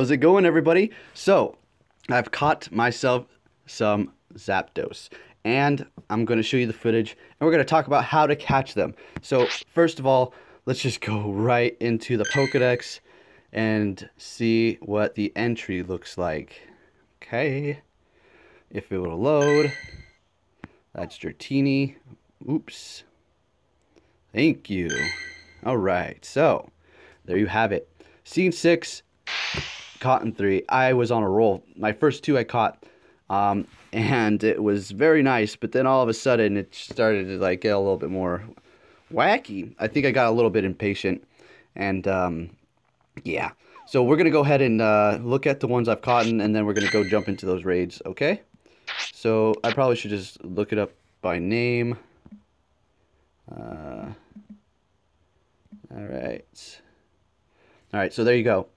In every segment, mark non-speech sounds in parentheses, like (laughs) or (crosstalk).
How's it going, everybody? So, I've caught myself some Zapdos, and I'm going to show you the footage, and we're going to talk about how to catch them. So, first of all, let's just go right into the Pokedex and see what the entry looks like. Okay, if it will load, that's Dratini. Oops. Thank you. All right, so there you have it. Seen six caught in three. I was on a roll. My first two I caught, um, (laughs) and it was very nice. But then all of a sudden, it started to like get a little bit more wacky. I think I got a little bit impatient, and um, yeah. So we're gonna go ahead and uh, look at the ones I've caught, and then we're gonna go jump into those raids. Okay. So I probably should just look it up by name. Uh, all right. All right, so there you go.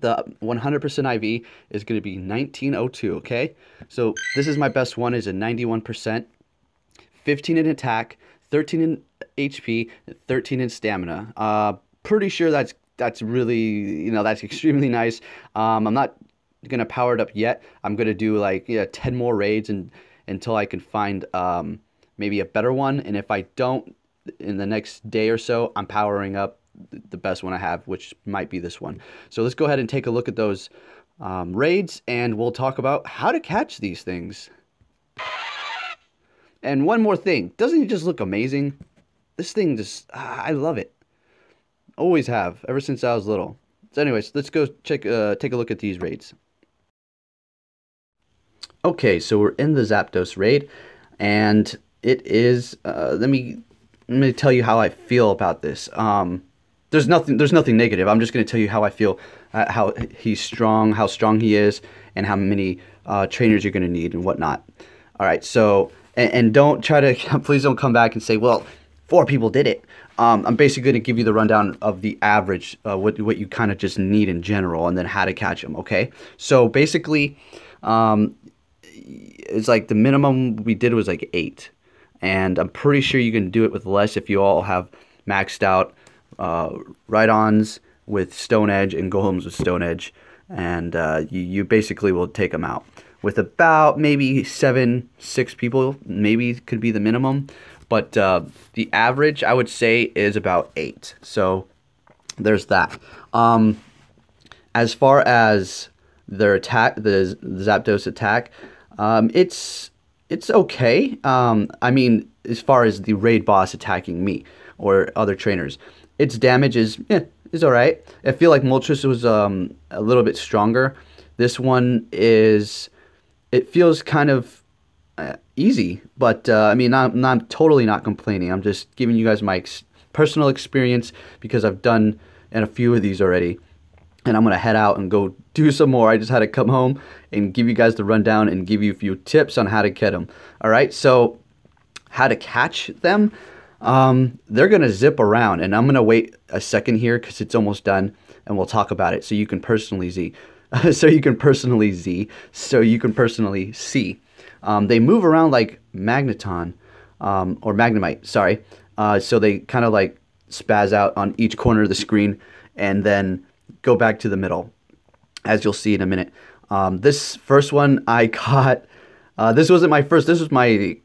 The 100% IV is going to be 1902, okay? So this is my best one is a 91%, 15 in attack, 13 in HP, 13 in stamina. Uh, pretty sure that's that's really, you know, that's (laughs) extremely nice. Um, I'm not going to power it up yet. I'm going to do like yeah, 10 more raids and until I can find um, maybe a better one. And if I don't, in the next day or so, I'm powering up the best one I have, which might be this one. So let's go ahead and take a look at those um, raids, and we'll talk about how to catch these things. And one more thing, doesn't it just look amazing? This thing just, I love it. Always have, ever since I was little. So anyways, let's go check, uh, take a look at these raids. Okay, so we're in the Zapdos raid, and it is, uh, let me, let me tell you how I feel about this. Um, there's nothing there's nothing negative. I'm just going to tell you how I feel, uh, how he's strong, how strong he is, and how many uh, trainers you're going to need and whatnot. All right, so and, and, don't try to (laughs) please don't come back and say, well, four people did it. Um, I'm basically going to give you the rundown of the average, uh, what what you kind of just need in general, and then how to catch them. Okay, so basically, um, it's like the minimum we did was like eight, and I'm pretty sure you can do it with less if you all have maxed out uh, Rhydons with Stone Edge and Golems with Stone Edge, and uh, you, you basically will take them out with about maybe seven, six people, maybe could be the minimum, but uh, the average I would say is about eight. So there's that. Um, as far as their attack, the Zapdos attack, um, it's it's okay. Um, I mean, as far as the raid boss attacking me or other trainers, its damage is yeah, is all right. I feel like Moltres was um, a little bit stronger. This one is it feels kind of uh, easy, but uh, I mean, I'm, I'm totally not complaining. I'm just giving you guys my ex- personal experience because I've done and a few of these already, and I'm gonna head out and go (laughs) do some more. I just had to come home and give you guys the rundown and give you a few tips on how to get them. All right, so how to catch them. Um, they're going to zip around, and I'm going to wait a second here because it's almost done, and we'll talk about it so you can personally Z. (laughs) so you can personally Z, so you can personally see. Um, they move around like Magneton, um, or Magnemite, sorry. Uh, so they kind of like spaz out on each corner of the screen and then go back to the middle, as you'll see in a minute. Um, this first one I (laughs) caught, uh, this wasn't my first, this was my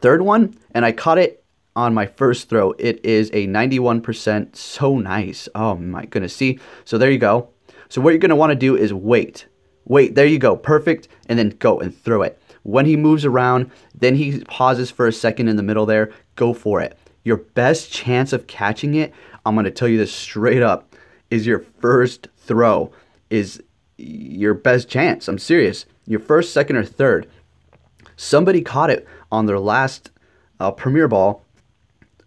third one, and I caught it on my first throw. It is a 91%. So nice. Oh my goodness. See? So there you go. So what you're going to want to do is wait. Wait. There you go. Perfect. And then go and throw it. When he moves around, then he pauses for a second in the middle there. Go for it. Your best chance of catching it, I'm going to tell you this straight up, is your first throw is your best chance. I'm serious. Your first, second, or third. Somebody caught it on their last uh, Premier Ball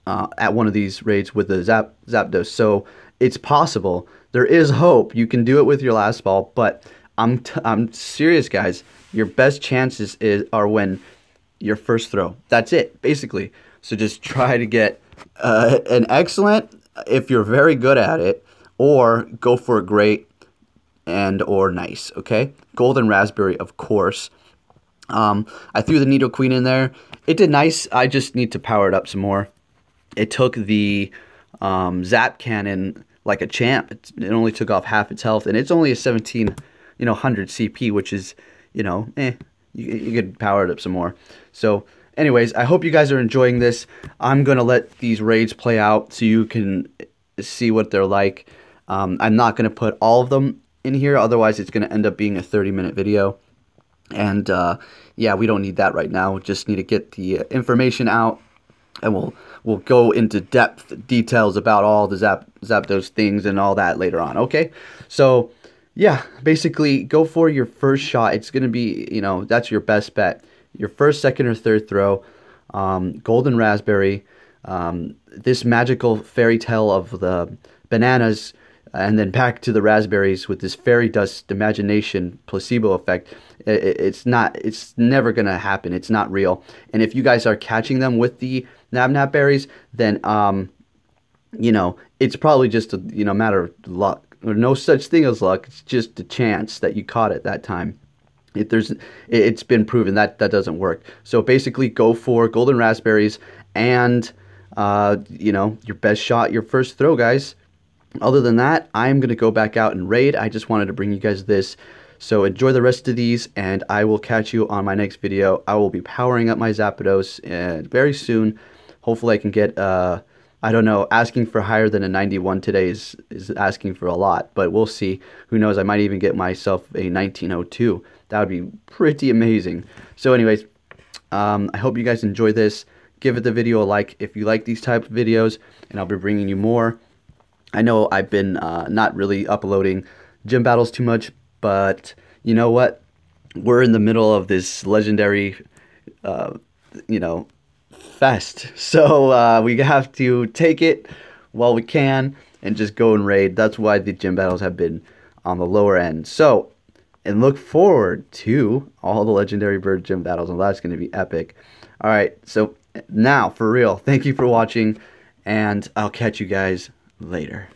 uh, at one of these raids with the Zap Zapdos. So it's possible. There is hope. You can do it with your last ball, but I'm t- I'm serious, guys. Your best chances is are when your first throw. That's it, basically. So just (laughs) try to get uh, an excellent if you're very good at it, or go for a great and or nice. Okay, golden raspberry, of course. Um, I threw the Nidoqueen in there. It did nice. I just need to power it up some more it took the um, Zap Cannon like a champ. It, it only took off half its health, and it's only a 17, you know, 100 CP, which is, you know, eh, you, you could power it up some more. So, anyways, I hope you guys are enjoying this. I'm gonna let these raids play out so you can see what they're like. Um, I'm not gonna put all of them in here, otherwise it's gonna end up being a 30 minute video. And uh, yeah, we don't need that right now. We just need to get the uh, information out, and we'll we'll go into depth details about all the Zap Zapdos things and all that later on. Okay, so yeah, basically go for your first shot. It's gonna be you know that's your best bet. Your first, second, or third throw. Um, golden raspberry. Um, this magical fairy tale of the bananas and then back to the raspberries with this fairy dust imagination placebo effect it's not it's never gonna happen. It's not real. And if you guys are catching them with the Nanab berries then um you know it's probably just a you know matter of luck. Or no such thing as luck. It's just a chance that you caught it that time. If there's it's been proven that that doesn't work. So basically go for golden raspberries and uh, you know your best shot your first throw guys other than that, I'm going to go back out and raid. I just wanted to bring you guys this. So enjoy the rest of these, and I will catch you on my next video. I will be powering up my Zapdos and very soon. Hopefully I can get, uh, I don't know, asking for higher than a 91 today is, is asking for a lot, but we'll see. Who knows, I might even get myself a 1902. That would be pretty amazing. So anyways, um, I hope you guys enjoy this. Give it the video a like if you like these type of videos, and I'll be bringing you more. I know I've been uh, not really uploading gym battles too much, but you know what? We're in the middle of this legendary, uh, you know, fest. (laughs) So uh, we have to take it while we can and just go and raid. That's why the gym battles have been on the lower end. So, and look forward to all the legendary bird gym battles, and that's going to be epic. All right, so now for real, thank you for watching, and I'll catch you guys later.